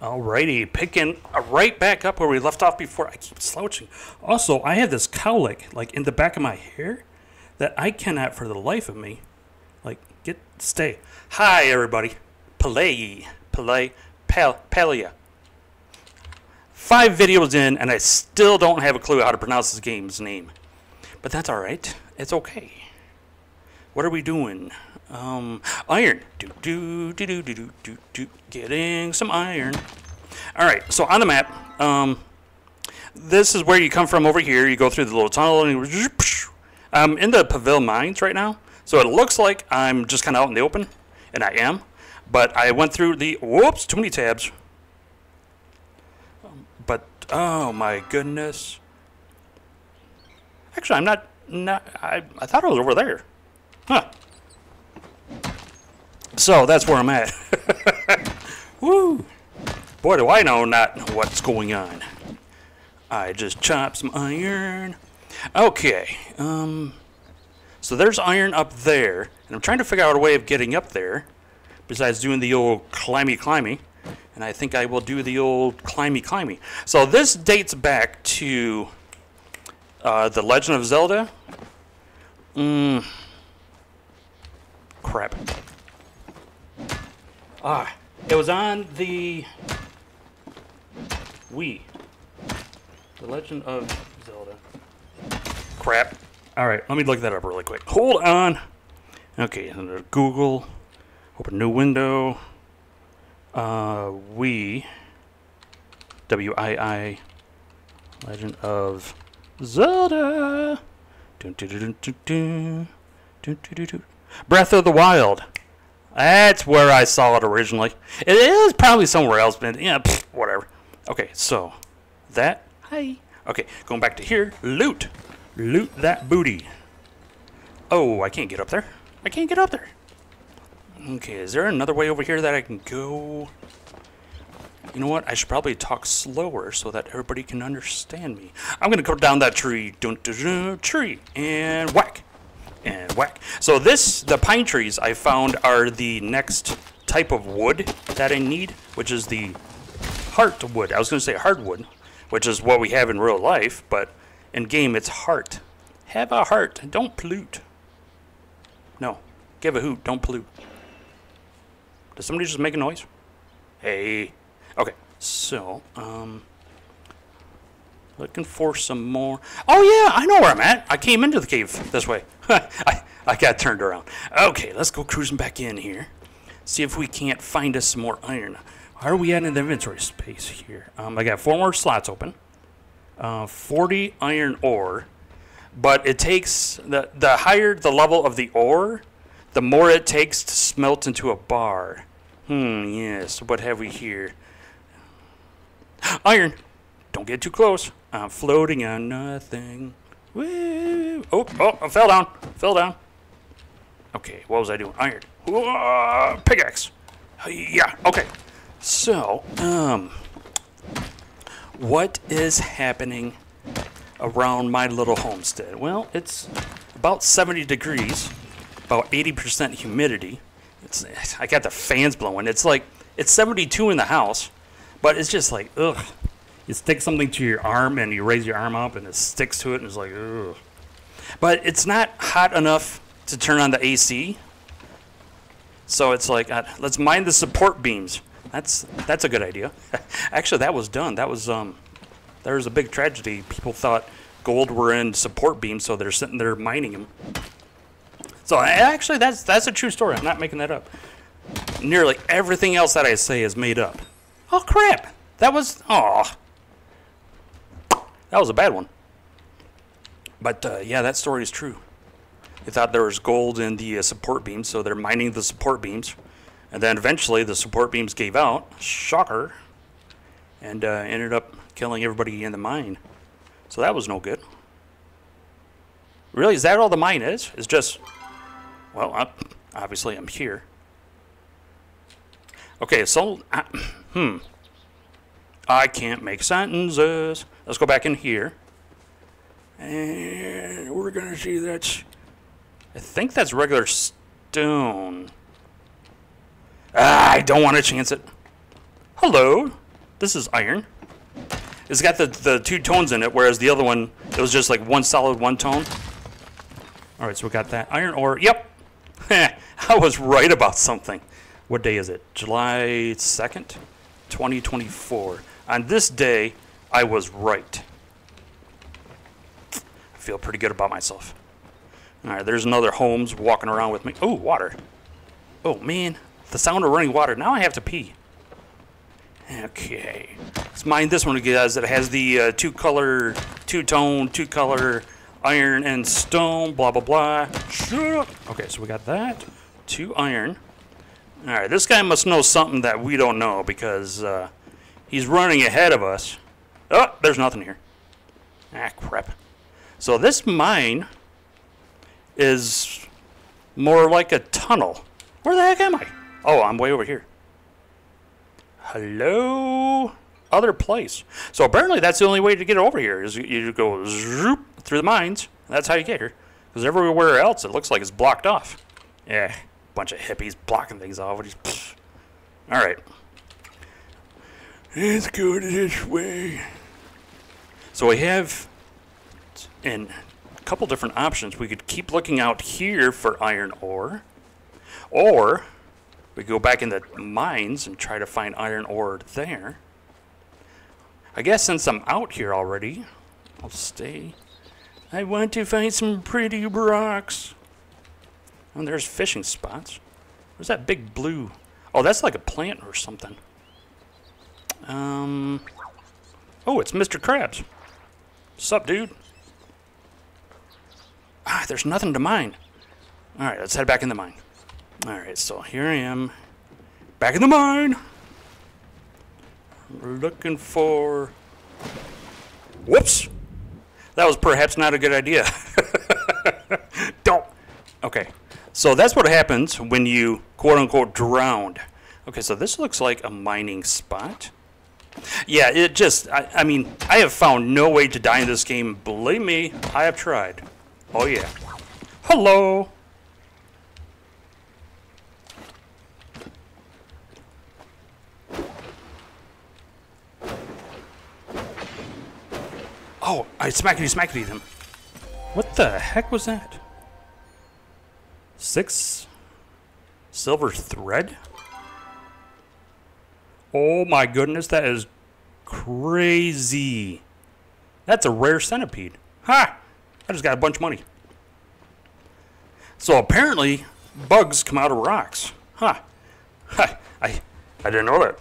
Alrighty, picking right back up where we left off before. I keep slouching. Also, I have this cowlick like in the back of my hair that I cannot, for the life of me, like get stay. Hi, everybody. Palay, Palay, Pal, Palia. Five videos in, and I still don't have a clue how to pronounce this game's name. But that's all right. It's okay. What are we doing? Um, iron. Do do do do do do do do. Getting some iron. All right. So on the map, um, this is where you come from over here. You go through the little tunnel, and I'm in the Pavil Mines right now. So it looks like I'm just kind of out in the open, and I am. But I went through the whoops, too many tabs. Um, but oh my goodness. Actually, I'm not. Not. I. I thought I was over there. Huh. So that's where I'm at. Woo! Boy, do I know not what's going on. I just chopped some iron. Okay. Um. So there's iron up there, and I'm trying to figure out a way of getting up there, besides doing the old climby climby. And I think I will do the old climby climby. So this dates back to uh, the Legend of Zelda. Mmm. Crap. Ah, it was on the Wii. The Legend of Zelda. Crap. All right, let me look that up really quick. Hold on. Okay, under Google, open new window. Uh, Wii. W I I. Legend of Zelda. Dun, dun, dun. Breath of the Wild. That's where I saw it originally. It is probably somewhere else, but yeah, pfft, whatever. Okay, so that. Hi. Okay, going back to here. Loot. Loot that booty. Oh, I can't get up there. I can't get up there. Okay, is there another way over here that I can go? You know what? I should probably talk slower so that everybody can understand me. I'm gonna go down that tree, dun, dun, dun, tree, and whack, and whack. So this, the pine trees I found are the next type of wood that I need, which is the heartwood. I was gonna say hardwood, which is what we have in real life, but in game it's heart. Have a heart. Don't pollute. No, give a hoot. Don't pollute. Does somebody just make a noise? Hey. Okay, so, um, looking for some more. Oh, yeah, I know where I'm at. I came into the cave this way. I, I got turned around. Okay, let's go cruising back in here. See if we can't find us some more iron. How are we at in the inventory space here? Um, I got four more slots open. Uh, 40 iron ore. But it takes, the, the higher the level of the ore, the more it takes to smelt into a bar. Hmm, yes. What have we here? Iron. Don't get too close. I'm floating on nothing. Woo. Oh, oh, I fell down. Fell down. Okay, what was I doing? Iron. Whoa, pickaxe. Yeah, okay. So, um, what is happening around my little homestead? Well, it's about 70 degrees, about 80% humidity. It's, I got the fans blowing. It's like, it's 72 in the house, but it's just like, ugh. You stick something to your arm and you raise your arm up and it sticks to it and it's like, ugh. But it's not hot enough to turn on the AC. So it's like, uh, let's mine the support beams. That's that's a good idea. Actually, that was done. That was um, there was a big tragedy. People thought gold were in support beams, so they're sitting there mining them. So actually, that's that's a true story. I'm not making that up. Nearly everything else that I say is made up. Oh crap! That was oh, that was a bad one. But uh, yeah, that story is true. They thought there was gold in the uh, support beams, so they're mining the support beams. And then eventually the support beams gave out, shocker, and uh, ended up killing everybody in the mine. So that was no good. Really, is that all the mine is? It's just, well, uh, obviously I'm here. Okay, so, hmm. I can't make sentences. Let's go back in here. And we're going to see that's, I think that's regular stone. Ah, I don't want to chance it. Hello. This is iron. It's got the, the two tones in it, whereas the other one, it was just like one solid one tone. All right, so we got that iron ore. Yep, I was right about something. What day is it? July 2nd, 2024. On this day, I was right. I feel pretty good about myself. All right, there's another Holmes walking around with me. Oh, water. Oh, man. The sound of running water. Now I have to pee. Okay. Let's mine this one because it has the uh, two color, two tone, two color iron and stone, blah, blah, blah. Shut up. Okay, so we got that. Two iron. All right, this guy must know something that we don't know because uh, he's running ahead of us. Oh, there's nothing here. Ah, crap. So this mine is more like a tunnel. Where the heck am I? Oh, I'm way over here. Hello? Other place. So apparently that's the only way to get over here is you, go zoop through the mines. That's how you get here. Because everywhere else it looks like it's blocked off. Yeah, bunch of hippies blocking things off. All right. Let's go this way. So we have a couple different options. We could keep looking out here for iron ore, or we go back in the mines and try to find iron ore there. I guess since I'm out here already, I'll stay. I want to find some pretty rocks. And there's fishing spots. Where's that big blue? Oh, that's like a plant or something. Um. Oh, it's Mr. Krabs. Sup, dude? Ah, there's nothing to mine. All right, let's head back in the mine. All right, so here I am, back in the mine. Looking for. Whoops! That was perhaps not a good idea. Don't. Okay, so that's what happens when you quote unquote drowned. Okay, so this looks like a mining spot. Yeah, it just, I, I mean, I have found no way to die in this game. Believe me, I have tried. Oh, yeah. Hello. Oh, I smackety smackety them. What the heck was that? Six silver thread? Oh my goodness, that is crazy. That's a rare centipede. Ha! I just got a bunch of money. So apparently, bugs come out of rocks. Huh. Ha! I, I didn't know that.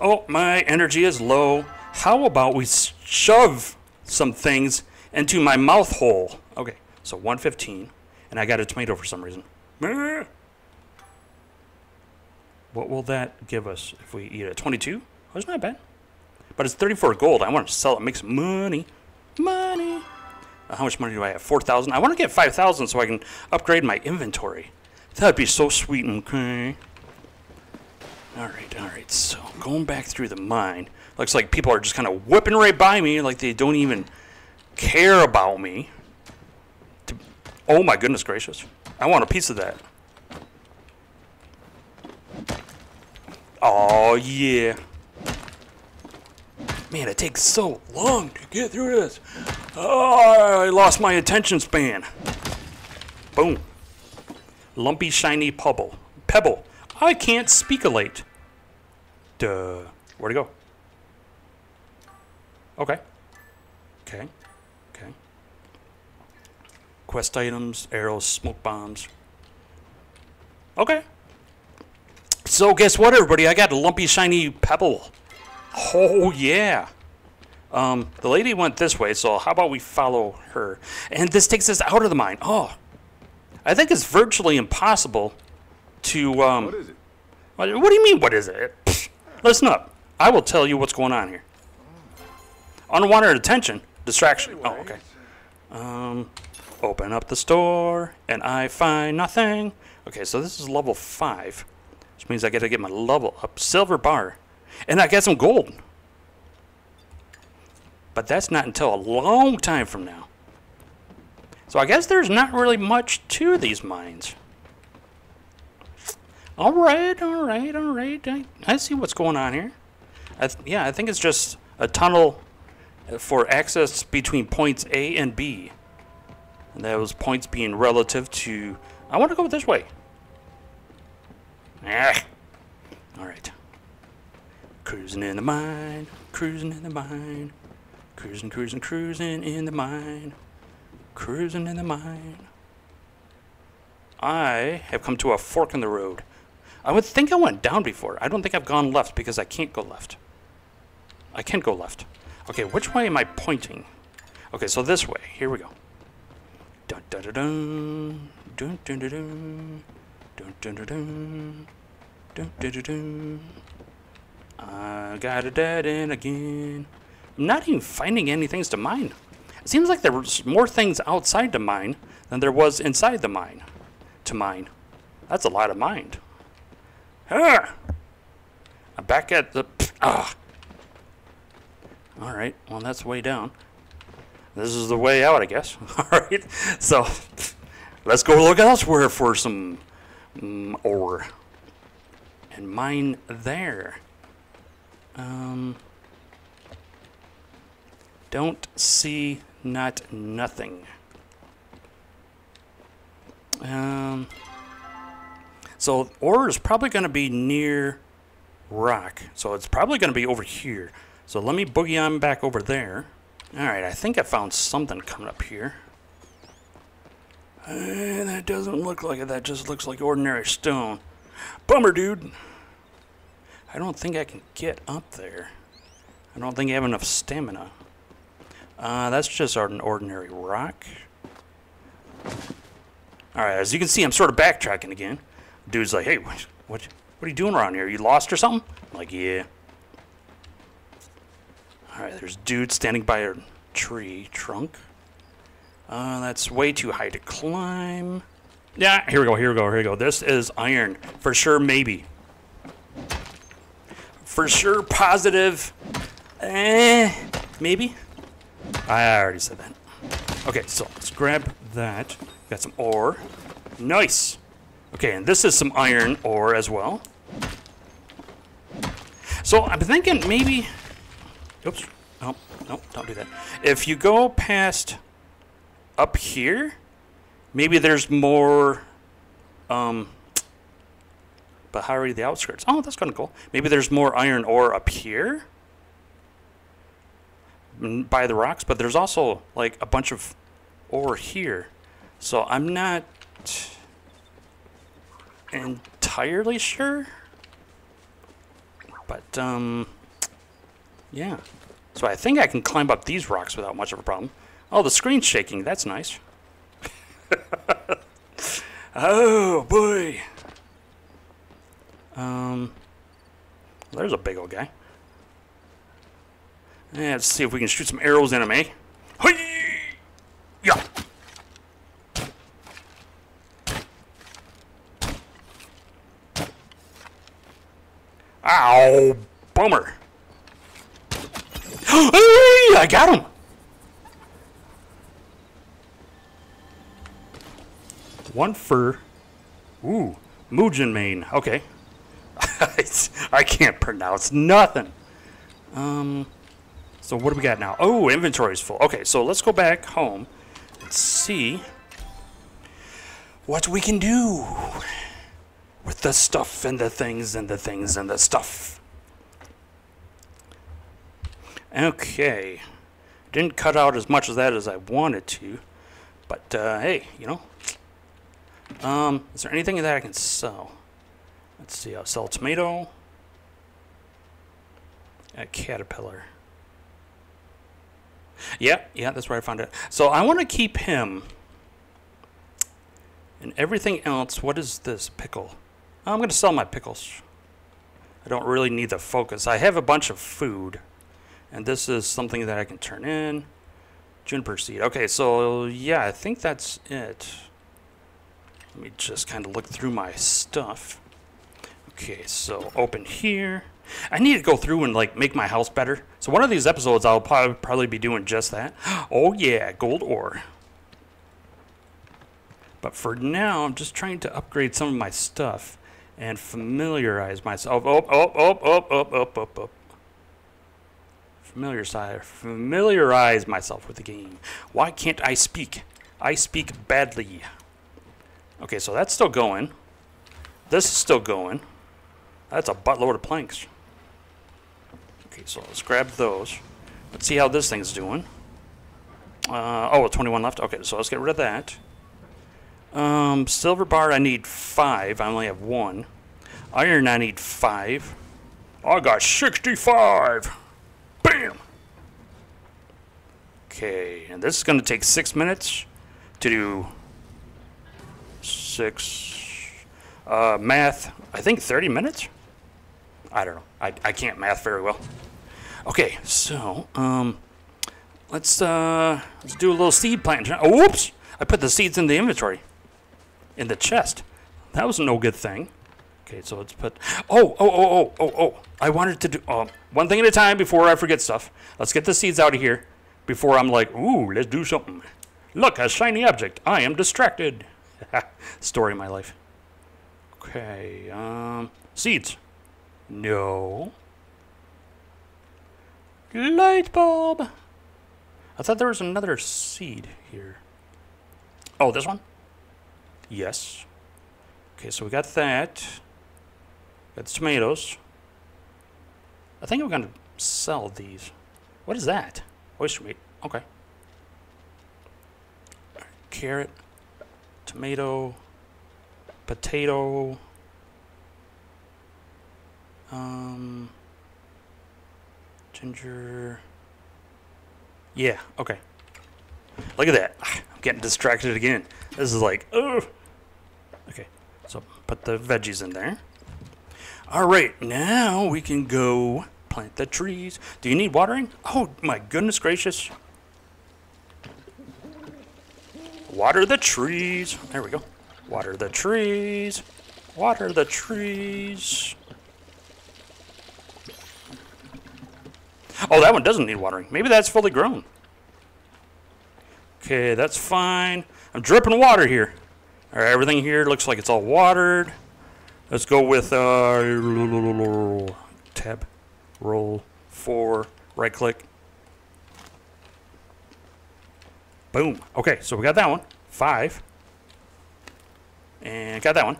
Oh, my energy is low. How about we shove some things into my mouth hole? Okay, so 115, and I got a tomato for some reason. What will that give us if we eat it? 22? Oh, that's not bad. But it's 34 gold. I want to sell it, make some money. Money. How much money do I have? 4,000. I want to get 5,000 so I can upgrade my inventory. That would be so sweet, and okay? Alright, alright. So, going back through the mine. Looks like people are just kind of whipping right by me like they don't even care about me. Oh my goodness gracious. I want a piece of that. Oh, yeah. Man, it takes so long to get through this. Oh, I lost my attention span. Boom. Lumpy, shiny pebble. Pebble. I can't speakulate. Duh. Where'd it go? Okay. Okay. Okay. Quest items, arrows, smoke bombs. Okay. So guess what, everybody? I got a lumpy, shiny pebble. Oh, yeah. Um, the lady went this way, so how about we follow her? And this takes us out of the mine. Oh, I think it's virtually impossible to. Um, What is it? what, what do you mean, what is it? Pfft, listen up. I will tell you what's going on here. Unwanted attention, distraction. Oh, okay. Um, open up the store, and I find nothing. Okay, so this is level 5, which means I got to get my level up. Silver bar. And I got some gold. But that's not until a long time from now. So I guess there's not really much to these mines. All right, all right, all right. I, I see what's going on here. I yeah, I think it's just a tunnel for access between points A and B. And those points being relative to. I want to go this way. All right. Cruising in the mine, cruising in the mine, cruising, cruising, cruising in the mine, cruising in the mine. I have come to a fork in the road. I would think I went down before. I don't think I've gone left because I can't go left. I can't go left. Okay, which way am I pointing? Okay, so this way. Here we go. Dun dun dun dun dun dun dun dun dun dun dun dun dun dun dun dun. I got a dead end again. I'm not even finding any things to mine. It seems like there more things outside to mine than there was inside the mine to mine. That's a lot of mined. Ah! I'm back at the. Ah! Alright, well, that's way down. This is the way out, I guess. Alright, so let's go look elsewhere for some mm, ore. And mine there. Um. Don't see not nothing. Um. So ore is probably going to be near rock. So it's probably going to be over here. So let me boogie on back over there. Alright, I think I found something coming up here. Uh, that doesn't look like it. That just looks like ordinary stone. Bummer, dude. I don't think I can get up there. I don't think I have enough stamina. Uh, that's just an ordinary rock. Alright, as you can see, I'm sort of backtracking again. Dude's like, hey, what, what, what are you doing around here? You lost or something? I'm like, yeah. Alright, there's dude standing by a tree trunk. Uh, that's way too high to climb. Yeah, here we go, here we go, here we go. This is iron. For sure, maybe. For sure, positive. Eh, maybe? I already said that. Okay, so let's grab that. Got some ore. Nice. Okay, and this is some iron ore as well. So I'm thinking maybe. Oops. No, no, don't do that. If you go past up here, maybe there's more. Um. But how are the outskirts? Oh, that's kind of cool. Maybe there's more iron ore up here mm, by the rocks, but there's also like a bunch of ore here. So I'm not entirely sure. But, um, yeah. So I think I can climb up these rocks without much of a problem. Oh, the screen's shaking. That's nice. oh, boy. Um, there's a big old guy. Yeah, let's see if we can shoot some arrows in him, eh? Hey! Yeah. Ow! Bummer. hey, I got him! One for... Ooh, Mugen Main. Okay. I can't pronounce nothing. Um, so what do we got now? Oh, inventory's full. Okay, so let's go back home and see what we can do with the stuff and the things and the things and the stuff. Okay. Didn't cut out as much of that as I wanted to. But, uh, hey, you know. Um, is there anything that I can sell? Let's see, I'll sell tomato. A caterpillar. Yeah, yeah, that's where I found it. So I want to keep him. And everything else, what is this? Pickle. I'm going to sell my pickles. I don't really need the focus. I have a bunch of food. And this is something that I can turn in. Juniper seed. Okay, so yeah, I think that's it. Let me just kind of look through my stuff. Okay, so open here. I need to go through and like make my house better. So one of these episodes I'll probably be doing just that. Oh yeah, gold ore. But for now, I'm just trying to upgrade some of my stuff and familiarize myself. Oh, oh, oh, oh, oh, oh, oh, oh. oh, oh. Familiarize, familiarize myself with the game. Why can't I speak? I speak badly. Okay, so that's still going. This is still going. That's a buttload of planks. Okay, so let's grab those. Let's see how this thing's doing. Uh, oh, 21 left. Okay, so let's get rid of that. Um, silver bar, I need five. I only have one. Iron, I need five. I got 65. Bam! Okay, and this is going to take six minutes to do six. Uh, math, I think 30 minutes? I don't know. I, I can't math very well. Okay, so, um, let's, uh, let's do a little seed planting. Oh, whoops! I put the seeds in the inventory. In the chest. That was no good thing. Okay, so let's put. Oh, oh, oh, oh, oh, oh! I wanted to do um, one thing at a time before I forget stuff. Let's get the seeds out of here before I'm like, ooh, let's do something. Look, a shiny object. I am distracted. Story of my life. Okay, um, seeds. No. Light bulb. I thought there was another seed here. Oh, this one? Yes. Okay, so we got that. Got the tomatoes. I think I'm going to sell these. What is that? Oyster meat. Okay. Carrot, tomato, potato, um, ginger. Yeah, okay. Look at that. I'm getting distracted again. This is like, oh. Okay, so put the veggies in there. All right, now we can go plant the trees. Do you need watering? Oh, my goodness gracious. Water the trees. There we go. Water the trees. Water the trees. Oh, that one doesn't need watering. Maybe that's fully grown. Okay, that's fine. I'm dripping water here. All right, everything here looks like it's all watered. Let's go with uh, tab, roll, four, right click. Boom. Okay, so we got that one. Five. And got that one.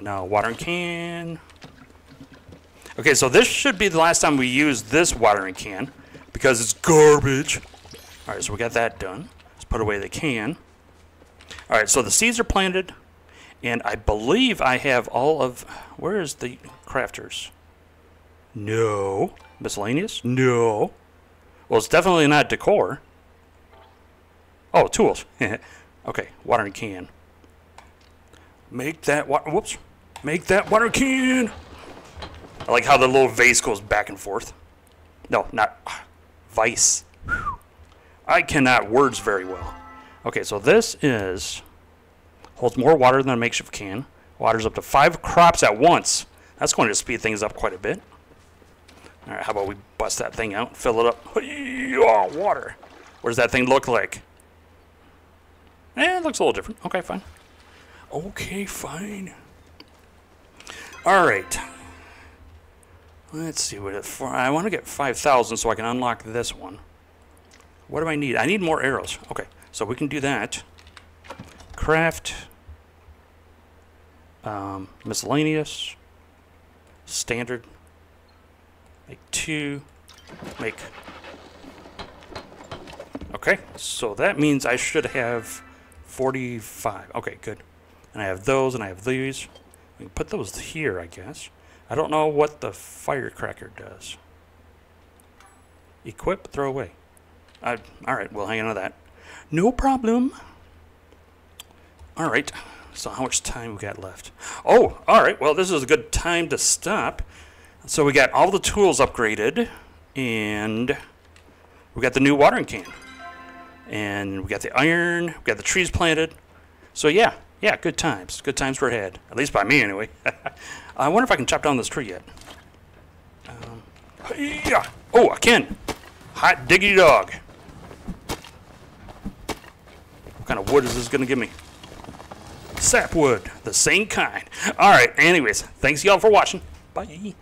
Now watering can. Okay, so this should be the last time we use this watering can because it's garbage. All right, so we got that done. Let's put away the can. All right, so the seeds are planted. And I believe I have all of... Where is the crafters? No. Miscellaneous? No. Well, it's definitely not decor. Oh, tools. okay, watering can. Make that water... Whoops. Make that water can. I like how the little vase goes back and forth. No, not... Vice. I cannot words very well. Okay, so this is Holds more water than a makeshift can. Waters up to five crops at once. That's going to speed things up quite a bit. All right, how about we bust that thing out, fill it up. Water. What does that thing look like? Eh, it looks a little different. Okay, fine. Okay, fine. All right. Let's see what it for. I want to get 5,000 so I can unlock this one. What do I need? I need more arrows. Okay, so we can do that craft, um, miscellaneous, standard, make two, make. Okay, so that means I should have 45. Okay, good. And I have those and I have these. We can put those here, I guess. I don't know what the firecracker does. Equip, throw away. All right, we'll hang on to that. No problem. All right. So how much time we got left? Oh, all right. Well, this is a good time to stop. So we got all the tools upgraded, and we got the new watering can, and we got the iron. We got the trees planted. So yeah, yeah, good times. Good times were had. At least by me, anyway. I wonder if I can chop down this tree yet. Um, yeah. Oh, I can. Hot diggity dog. What kind of wood is this going to give me? sapwood, the same kind. All right, anyways, thanks y'all for watching. Bye.